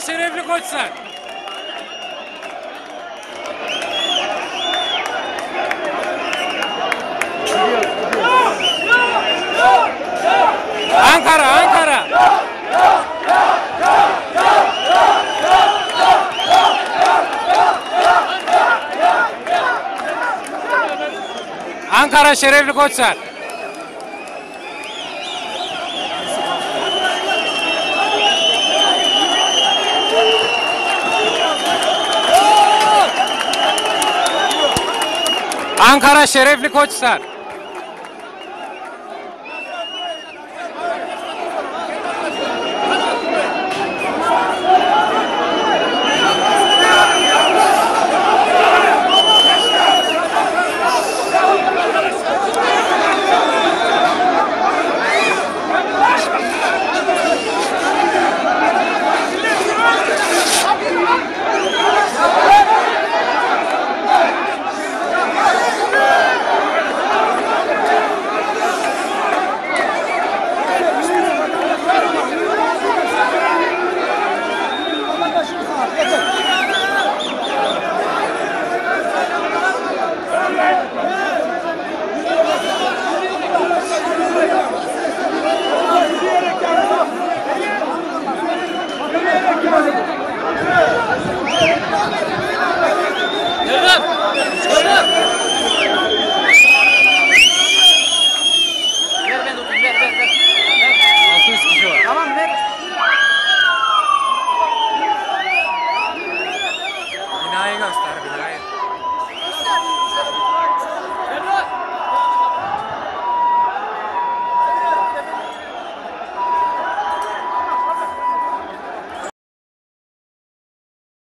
şerefli koçlar. Ankara, Ankara. Ankara şerefli koçlar. Ankara şerefli koçlar.